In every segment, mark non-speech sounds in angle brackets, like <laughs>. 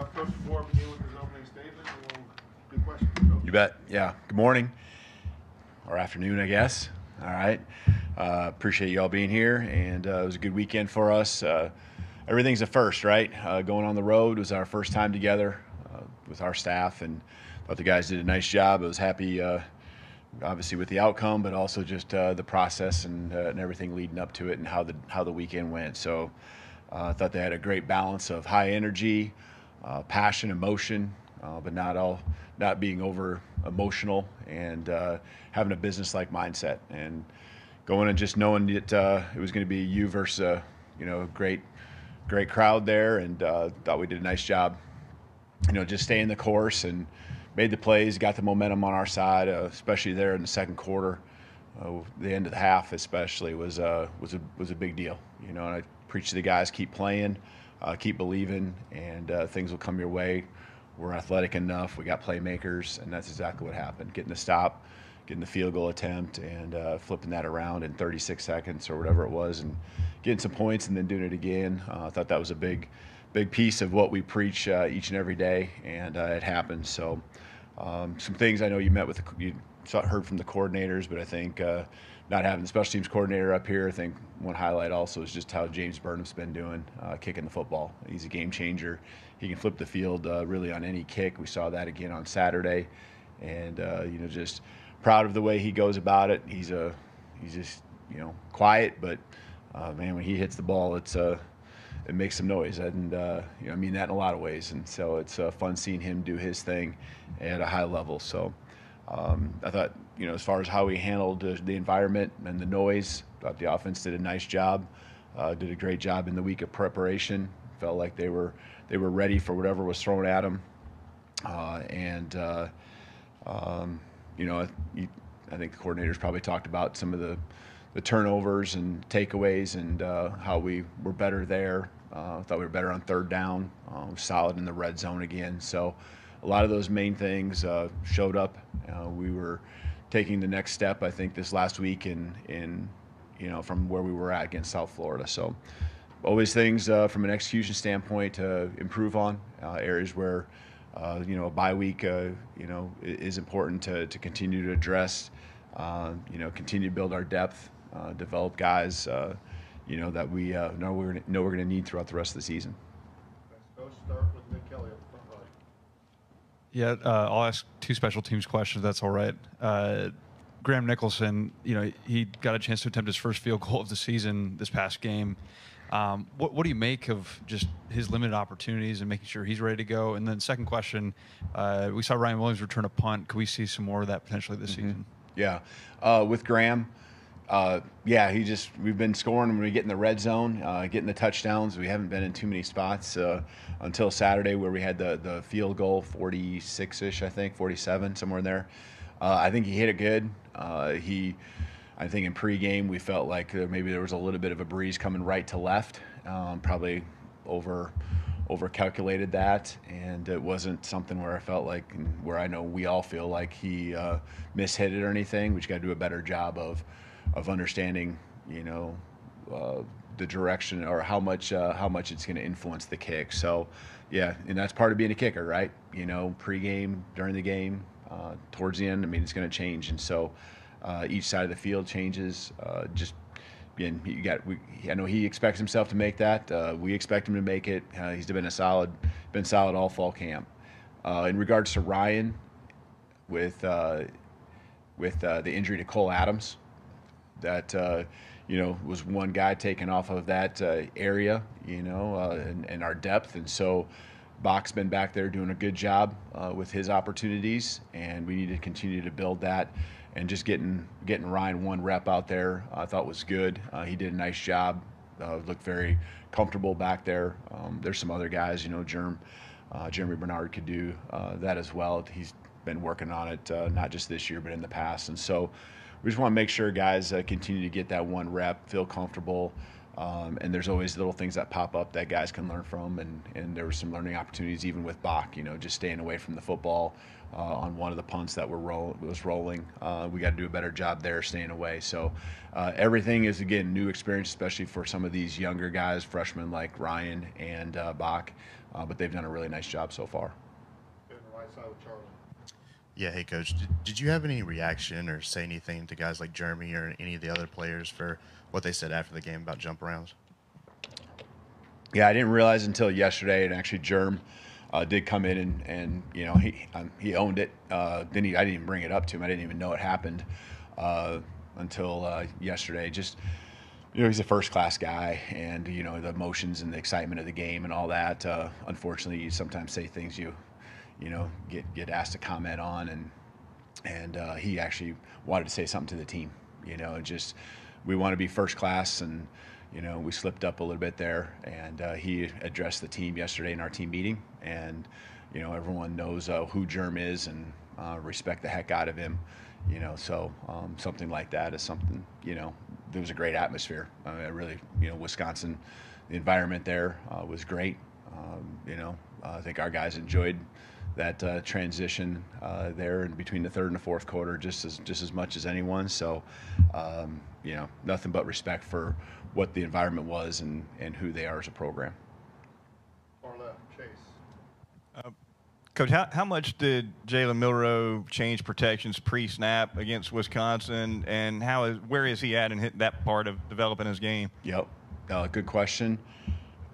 Uh. You bet. Yeah. Good morning or afternoon, I guess. All right. Uh, appreciate you all being here, and uh, it was a good weekend for us. Uh, everything's a first, right? Uh, going on the road was our first time together uh, with our staff, and thought the guys did a nice job. I was happy, obviously, with the outcome, but also just the process and, and everything leading up to it, and how the how the weekend went. So, I thought they had a great balance of high energy, uh, passion, emotion, uh, but not all not being over emotional and uh, having a business like mindset and going and just knowing that uh, it was going to be you versus uh, you know a great great crowd there and uh, thought we did a nice job you know just staying the course and made the plays got the momentum on our side uh, especially there in the second quarter the end of the half especially was was a was a big deal you know and I preach to the guys keep playing uh, keep believing and uh, things will come your way we're athletic enough. We got playmakers, and that's exactly what happened. Getting the stop, getting the field goal attempt, and uh, flipping that around in 36 seconds or whatever it was, and getting some points, and then doing it again. Uh, I thought that was a big, big piece of what we preach uh, each and every day, and uh, it happened. So, um, some things I know you met with, the, you heard from the coordinators, but I think not having the special teams coordinator up here, I think one highlight also is just how James Burnip's been doing, uh, kicking the football. He's a game changer. He can flip the field uh, really on any kick. We saw that again on Saturday, and uh, you know just proud of the way he goes about it. He's a he's just you know quiet, but uh, man, when he hits the ball, it's uh, it makes some noise, and uh, you know, I mean that in a lot of ways. And so it's fun seeing him do his thing at a high level. So um, I thought, you know, as far as how he handled the, environment and the noise, thought the offense did a nice job. Uh, did a great job in the week of preparation. Felt like they were they were ready for whatever was thrown at them, uh, and uh, um, you know, you, I think the coordinators probably talked about some of the the turnovers and takeaways and uh, how we were better there. Uh, thought we were better on third down, solid in the red zone again. So a lot of those main things uh, showed up. Uh, we were taking the next step, I think, this last week in in you know from where we were at against South Florida. So always things uh, from an execution standpoint to improve on uh, areas where uh, you know a bye week uh, you know is important to, to continue to address you know continue to build our depth develop guys you know that we know we're know we're going to need throughout the rest of the season Thanks, Coach. Start with Nick Kelly up front row. Yeah, uh, I'll ask two special teams questions. That's all right. Uh, Graham Nicholson, you know, he got a chance to attempt his first field goal of the season this past game. Um, what, what do you make of just his limited opportunities and making sure he's ready to go? And then second question, uh, we saw Ryan Williams return a punt. Could we see some more of that potentially this season? Yeah, uh, with Graham, uh, yeah, he just we've been scoring when we get in the red zone, uh, getting the touchdowns. We haven't been in too many spots uh, until Saturday where we had the the field goal, 46 ish, I think, 47 somewhere in there. Uh, I think he hit it good. Uh, he, I think in pregame we felt like there, maybe there was a little bit of a breeze coming right to left, um, probably over over calculated that, and it wasn't something where I felt like, where I know we all feel like he uh, mishit it or anything. We just got to do a better job of of understanding, you know, uh, the direction or how much uh, how much it's going to influence the kick. So, yeah, and that's part of being a kicker, right? You know, pregame, during the game, uh, towards the end. I mean, it's going to change, and so uh, each side of the field changes. Uh, just again, you got. We, I know he expects himself to make that. Uh, we expect him to make it. Uh, he's been a solid, been solid all fall camp. Uh, in regards to Ryan, with uh, with the injury to Cole Adams, that uh, you know was one guy taken off of that uh, area, you know, uh, and, and our depth, and so Bach's been back there doing a good job uh, with his opportunities, and we need to continue to build that. And just getting getting Ryan one rep out there, I thought was good. Uh, he did a nice job. Uh, looked very comfortable back there. Um, there's some other guys, you know, Germ, Germie Bernard could do that as well. He's been working on it not just this year but in the past, and so we just want to make sure guys uh, continue to get that one rep, feel comfortable. Um, and there's always little things that pop up that guys can learn from, and, and there were some learning opportunities even with Bach. You know, just staying away from the football uh, on one of the punts that were roll, was rolling. Uh, we got to do a better job there, staying away. So uh, everything is again new experience, especially for some of these younger guys, freshmen like Ryan and uh, Bach. uh, but they've done a really nice job so far. Right side with Charlie. Yeah, hey coach, did, did you have any reaction or say anything to guys like Germie or any of the other players for what they said after the game about jump arounds? Yeah, I didn't realize until yesterday, and actually Germ uh, did come in and, and you know he um, he owned it. Uh, then he, I didn't even bring it up to him. I didn't even know it happened uh, until uh, yesterday. Just you know, he's a first class guy, and you know the emotions and the excitement of the game and all that. Uh, unfortunately, you sometimes say things you you know get get asked to comment on, and and uh, he actually wanted to say something to the team. You know, just we want to be first class and you know, we slipped up a little bit there, and uh, he addressed the team yesterday in our team meeting, and you know, everyone knows uh, who Germ is and uh, respect the heck out of him. You know, so um, something like that is something. You know, there was a great atmosphere. I, mean, really, you know, Wisconsin, the environment there uh, was great. Um, you know, I think our guys enjoyed that uh, transition uh, there in between the third and the fourth quarter just as just as much as anyone. So, um, you know, nothing but respect for what the environment was and, and who they are as a program. Far left, Chase. Coach, how, how much did Jalen Milroe change protections pre-snap against Wisconsin, and how is where is he at in hit that part of developing his game? Yep, uh, good question.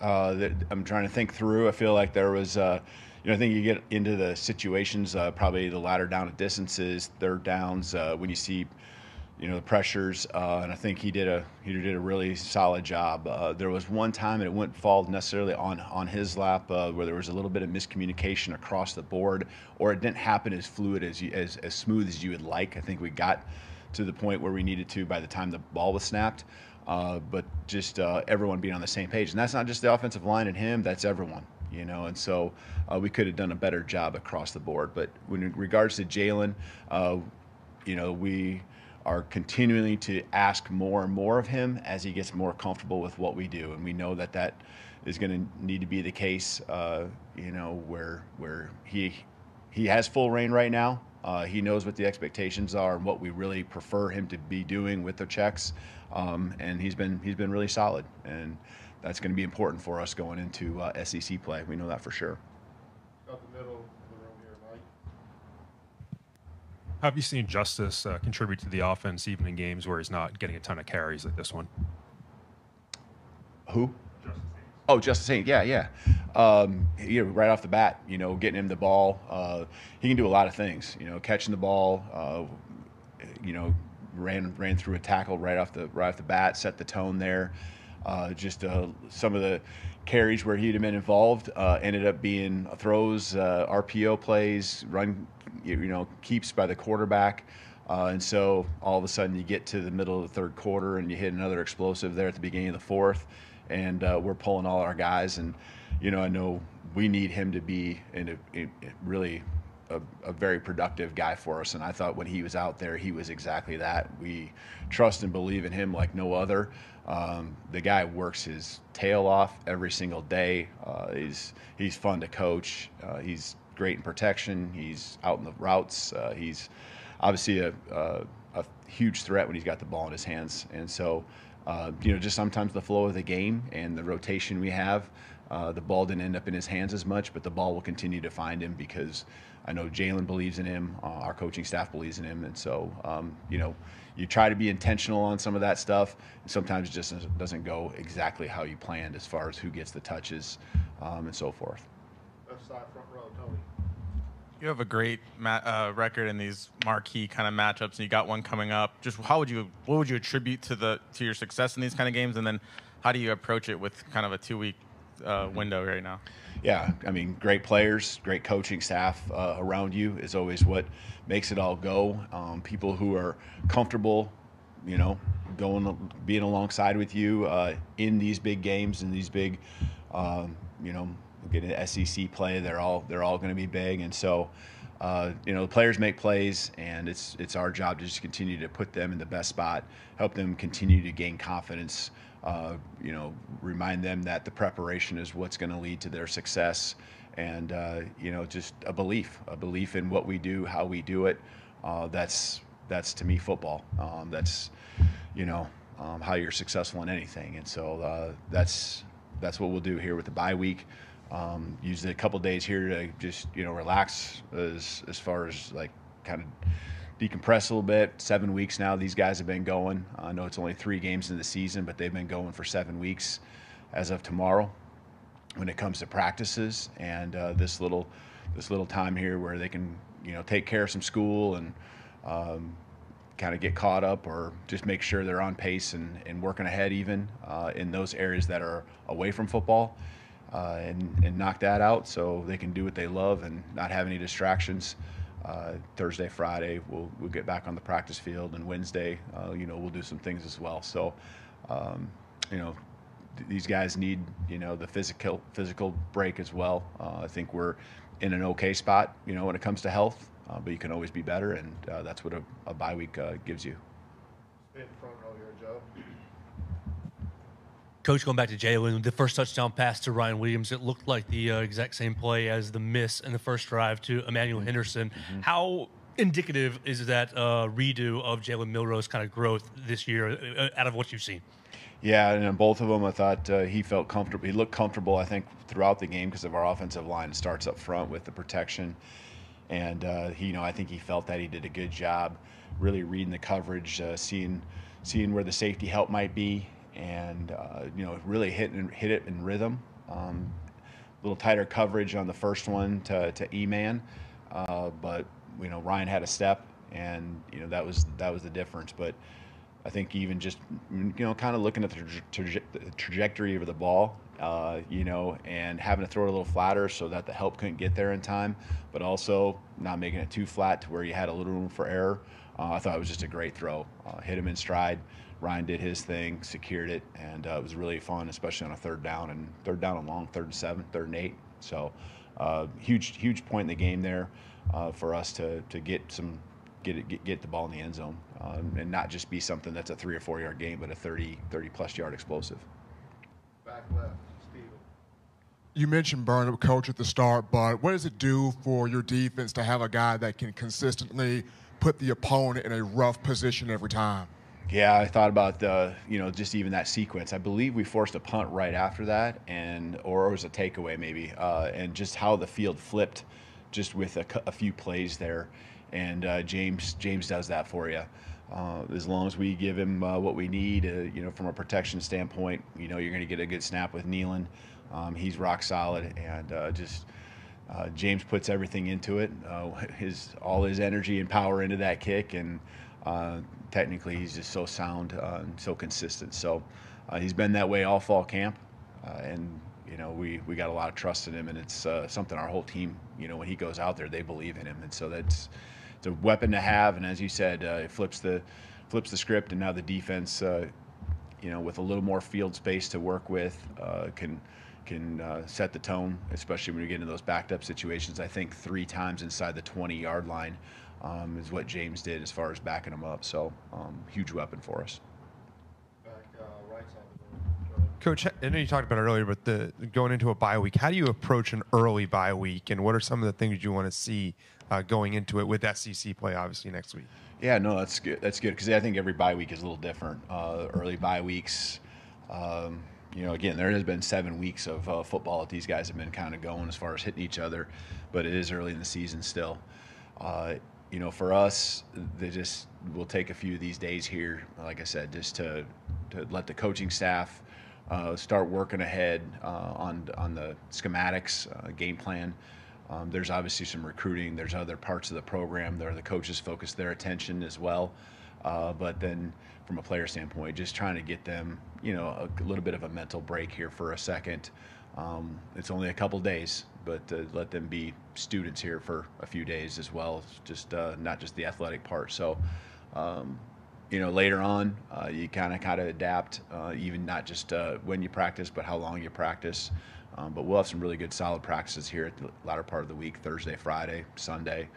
Uh, that I'm trying to think through. I feel like there was, uh, you know, I think you get into the situations, uh, probably the latter down at distances, third downs, uh, when you see you know the pressures, uh, and I think he did a he did a really solid job. Uh, there was one time, and it wouldn't fall necessarily on on his lap, uh, where there was a little bit of miscommunication across the board, or it didn't happen as fluid as you, as as smooth as you would like. I think we got to the point where we needed to by the time the ball was snapped. Uh, but just everyone being on the same page, and that's not just the offensive line and him; that's everyone you know, and so uh, we could have done a better job across the board. But when in regards to Jalen, uh, you know, we are continuing to ask more and more of him as he gets more comfortable with what we do, and we know that that is going to need to be the case. Uh, you know, where where he he has full reign right now. Uh, he knows what the expectations are and what we really prefer him to be doing with the checks, um, and he's been he's been really solid, and that's going to be important for us going into uh, SEC play. We know that for sure. Got the middle of the room here, Mike. How have you seen Justice uh, contribute to the offense even in games where he's not getting a ton of carries like this one? Who? Oh, Justice Haynes. Yeah, yeah. Um, you know, right off the bat, you know, getting him the ball. Uh, he can do a lot of things. You know, catching the ball. Uh, you know, ran ran through a tackle right off the right off the bat, set the tone there. Uh, just uh, some of the carries where he'd have been involved uh, ended up being throws, RPO plays, run, you know, keeps by the quarterback. Uh, and so all of a sudden you get to the middle of the third quarter and you hit another explosive there at the beginning of the fourth, and uh, we're pulling all our guys. And you know, I know we need him to be in a, in really a, a, very productive guy for us. And I thought when he was out there, he was exactly that. We trust and believe in him like no other. Um, the guy works his tail off every single day. Uh, he's he's fun to coach. Uh, he's great in protection. He's out in the routes. Uh, he's obviously a, a, a, huge threat when he's got the ball in his hands. And so, uh, you know, just sometimes the flow of the game and the rotation we have. Uh, the ball didn't end up in his hands as much, but the ball will continue to find him because I know Jalen believes in him. Uh, our coaching staff believes in him, and so um, you know, you try to be intentional on some of that stuff. And sometimes it just doesn't go exactly how you planned as far as who gets the touches um, and so forth. Left side, front row, Tony. You have a great ma- uh, record in these marquee kind of matchups, and you got one coming up. Just how would you, what would you attribute to the to your success in these kind of games, and then how do you approach it with kind of a two week uh, window right now? Yeah, I mean, great players, great coaching staff uh, around you is always what makes it all go. Um, people who are comfortable, you know, going, being alongside with you uh, in these big games and these big, um, you know, getting SEC play. They're all they're all going to be big, and so. Uh, you know, the players make plays, and it's it's our job to just continue to put them in the best spot, help them continue to gain confidence, uh, you know, remind them that the preparation is what's going to lead to their success, and uh, you know, just a belief, a belief in what we do, how we do it. Uh, that's that's to me football. Um, that's you know um, how you're successful in anything, and so uh, that's that's what we'll do here with the bye week. Um, used a couple days here to just you know relax as as far as like kind of decompress a little bit. Seven weeks now these guys have been going. I know it's only three games in the season, but they've been going for seven weeks as of tomorrow when it comes to practices and uh, this little this little time here where they can you know take care of some school and um, kind of get caught up or just make sure they're on pace and, and working ahead even uh, in those areas that are away from football uh, and, and knock that out so they can do what they love and not have any distractions. Uh, Thursday, Friday, we'll, we'll get back on the practice field, and Wednesday, uh, you know, we'll do some things as well. So, um, you know, th- these guys need, you know, the physical physical break as well. Uh, I think we're in an okay spot, you know, when it comes to health, uh, but you can always be better, and uh, that's what a, a bye week gives you. Stay in front row here, Joe. Coach, going back to Jalen, the first touchdown pass to Ryan Williams, it looked like the uh, exact same play as the miss in the first drive to Emmanuel Henderson. How indicative is that uh, redo of Jalen Milroe's kind of growth this year uh, out of what you've seen? Yeah, and in both of them, I thought uh, he felt comfortable. He looked comfortable, I think, throughout the game because of our offensive line It starts up front with the protection, and uh, he, you know, I think he felt that he did a good job, really reading the coverage, uh, seeing, seeing where the safety help might be, and uh, you know, really hit hit it in rhythm. Um, a little tighter coverage on the first one to to E-man, uh, but you know, Ryan had a step, and you know that was that was the difference, but. I think even just you know kind of looking at the, the trajectory of the ball, uh, you know, and having to throw it a little flatter so that the help couldn't get there in time, but also not making it too flat to where you had a little room for error. Uh, I thought it was just a great throw. Uh, hit him in stride. Ryan did his thing, secured it, and uh, it was really fun, especially on a third down and third down and long, third and seven, third and eight. So uh, huge, huge point in the game there uh, for us to to get some get it, get, get the ball in the end zone um, and not just be something that's a three or four yard game, but a 30, 30 plus yard explosive. Back left, Steven. You mentioned Burnip, coach, at the start, but what does it do for your defense to have a guy that can consistently put the opponent in a rough position every time? Yeah, I thought about the, you know, just even that sequence. I believe we forced a punt right after that, and or it was a takeaway maybe, uh, and just how the field flipped, just with a, a few plays there, and uh, James James does that for you. Uh, as long as we give him uh, what we need, uh, you know, from a protection standpoint, you know, you're going to get a good snap with Kneeland. Um, he's rock solid, and uh, just James puts everything into it, his all his energy and power into that kick, and uh, technically he's just so sound uh, and so consistent. So uh, he's been that way all fall camp, and you know we we got a lot of trust in him, and it's something our whole team, you know, when he goes out there, they believe in him, and so that's it's a weapon to have. And as you said, it flips the flips the script, and now the defense, you know, with a little more field space to work with, uh, can can uh, set the tone, especially when you get into those backed up situations. I think three times inside the 20 yard line um, is what James did as far as backing them up. So um, huge weapon for us. Back uh, right side of the room. Go ahead. Coach, I know you talked about it earlier, but the going into a bye week, how do you approach an early bye week, and what are some of the things you want to see uh, going into it with SEC play, obviously next week? Yeah, no, that's good. That's good because I think every bye week is a little different. Uh, early bye weeks, um, you know, again, there has been seven weeks of uh, football that these guys have been kind of going as far as hitting each other, but it is early in the season still. Uh, you know, for us, they just will take a few of these days here, like I said, just to to let the coaching staff uh, start working ahead uh, on on the schematics, uh, game plan. Um, there's obviously some recruiting. There's other parts of the program where the coaches focus their attention as well. Uh, but then, from a player standpoint, just trying to get them, you know, a little bit of a mental break here for a second. Um, it's only a couple days, but uh, let them be students here for a few days as well. Just uh, not just the athletic part. So, um, you know, later on, uh, you kind of kind of adapt, uh, even not just uh, when you practice, but how long you practice. Um, but we'll have some really good, solid practices here at the latter part of the week, Thursday, Friday, Sunday.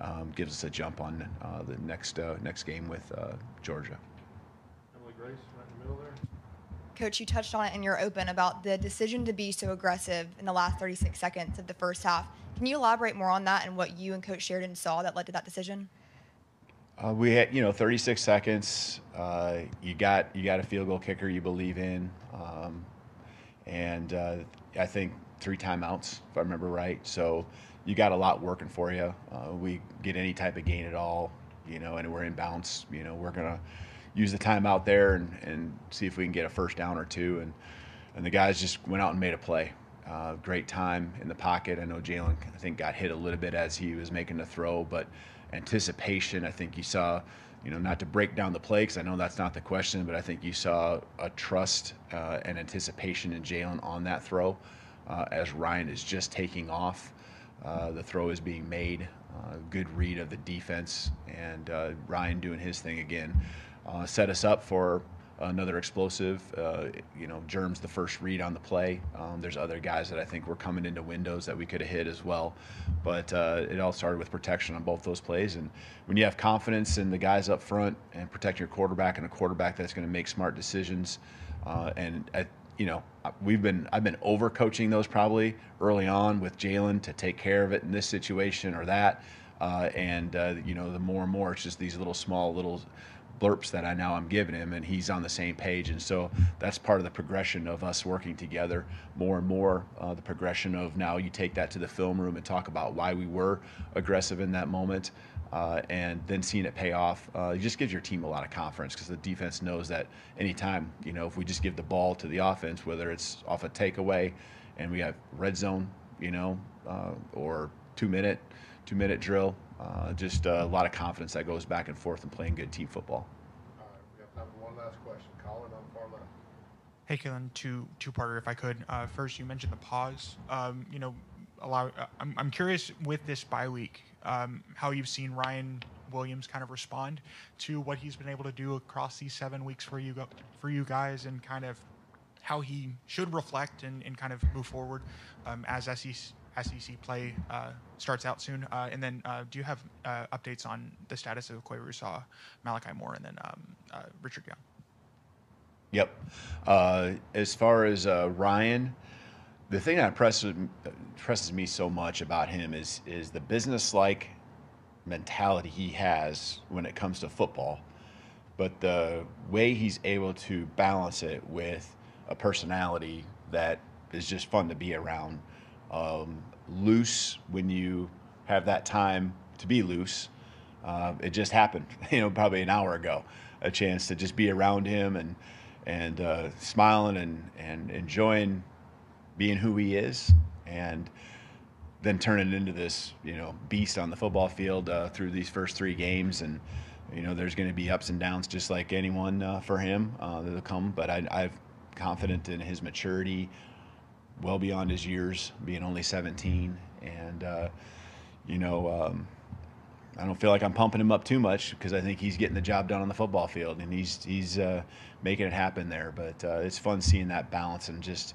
Um, gives us a jump on uh, the next next game with Georgia. Emily Grace, right in the middle there. Coach, you touched on it in your open about the decision to be so aggressive in the last 36 seconds of the first half. Can you elaborate more on that and what you and Coach Sheridan saw that led to that decision? Uh, we had, you know, 36 seconds. Uh, you got you got a field goal kicker you believe in, um, and uh, I think three timeouts, if I remember right. So you got a lot working for you. Uh, we get any type of gain at all, you know, and we're in bounce. You know, we're gonna use the time out there and, and see if we can get a first down or two. And and the guys just went out and made a play. Uh, great time in the pocket. I know Jalen, I think, got hit a little bit as he was making the throw, but anticipation, I think you saw, you know, not to break down the play because I know that's not the question, but I think you saw a trust uh, and anticipation in Jalen on that throw uh, as Ryan is just taking off. Uh, the throw is being made. Uh, good read of the defense, and uh, Ryan doing his thing again. Uh, set us up for another explosive. Uh, you know, Germ's the first read on the play. Um, there's other guys that I think were coming into windows that we could have hit as well. But uh, it all started with protection on both those plays. And when you have confidence in the guys up front and protect your quarterback and a quarterback that's going to make smart decisions, uh, and at, you know, we've been I've been over coaching those probably early on with Jalen to take care of it in this situation or that. Uh, and uh, you know, the more and more, it's just these little small little blurps that I now I'm giving him, and he's on the same page. And so that's part of the progression of us working together more and more. Uh, the progression of now you take that to the film room and talk about why we were aggressive in that moment. Uh, and then seeing it pay off, uh, it just gives your team a lot of confidence because the defense knows that anytime, you know, if we just give the ball to the offense, whether it's off a takeaway and we have red zone, you know, uh, or two minute, two minute drill, uh, just a lot of confidence that goes back and forth and playing good team football. All right, we have time for one last question. Colin on far left. Hey, Kalen, two two parter if I could. Uh, first, you mentioned the pause. Um, you know, allow. Uh, I'm I'm curious with this bye week, um, how you've seen Ryan Williams kind of respond to what he's been able to do across these seven weeks for you go, for you guys, and kind of how he should reflect and, and kind of move forward um, as SEC, SEC play uh, starts out soon. Uh, and then, uh, do you have uh, updates on the status of Qua Russaw, Malachi Moore, and then um, uh, Richard Young? Yep. As far as Ryan, the thing that impresses, impresses me so much about him is is the business-like mentality he has when it comes to football, but the way he's able to balance it with a personality that is just fun to be around. Um, loose when you have that time to be loose. Uh, it just happened, <laughs> you know, probably an hour ago, a chance to just be around him and and uh, smiling and and enjoying being who he is, and then turning into this, you know, beast on the football field uh, through these first three games and. You know, there's going to be ups and downs, just like anyone uh, for him uh, that'll come. But I, I'm confident in his maturity, well beyond his years, being only 17. And, uh, you know, um, I don't feel like I'm pumping him up too much because I think he's getting the job done on the football field and he's he's uh, making it happen there. But uh, it's fun seeing that balance and just,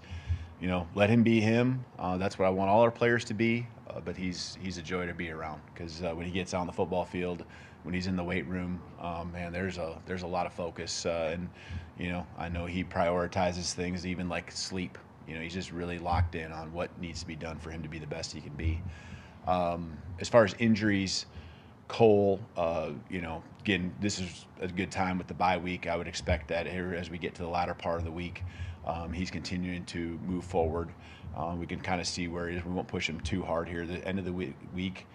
you know, let him be him. Uh, that's what I want all our players to be. Uh, but he's he's a joy to be around because uh, when he gets on the football field, when he's in the weight room, um, man, there's a there's a lot of focus uh, and you know I know he prioritizes things even like sleep. You know, he's just really locked in on what needs to be done for him to be the best he can be. Um, as far as injuries, Cole, uh, you know, again, this is a good time with the bye week. I would expect that here as we get to the latter part of the week, um, he's continuing to move forward. Uh, we can kind of see where he is. We won't push him too hard here. The end of the week,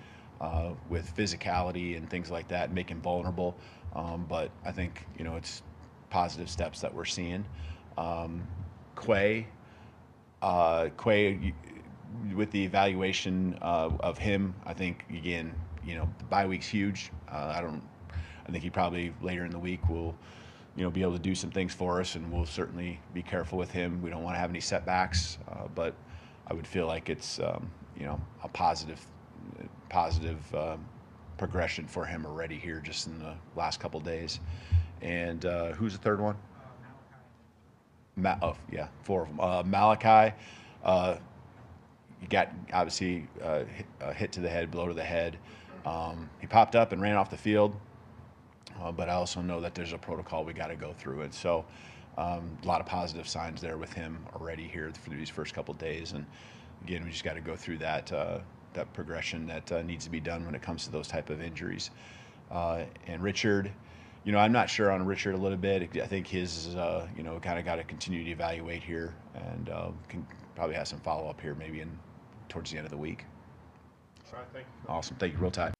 uh, with physicality and things like that, make him vulnerable. Um, but I think you know it's positive steps that we're seeing. Um, Qua, uh, Qua, with the evaluation uh, of him, I think again, you know, the bye week's huge. Uh, I don't. I think he probably later in the week will, you know, be able to do some things for us, and we'll certainly be careful with him. We don't want to have any setbacks, uh, but I would feel like it's, um, you know, a positive, positive um, progression for him already here just in the last couple days. And uh, who's the third one? Ma- oh, yeah, four of them. Uh, Malachi, uh, got obviously uh, hit, uh, hit to the head, blow to the head. Um, he popped up and ran off the field, uh, but I also know that there's a protocol we got to go through. And so um, a lot of positive signs there with him already here for these first couple days. And again, we just got to go through that uh, that progression that uh, needs to be done when it comes to those type of injuries. Uh, and Richard, you know, I'm not sure on Richard a little bit. I think his, uh, you know, kind of got to continue to evaluate here and uh, can probably have some follow up here maybe in towards the end of the week. All right, thank you. Awesome. Thank you. Real tight.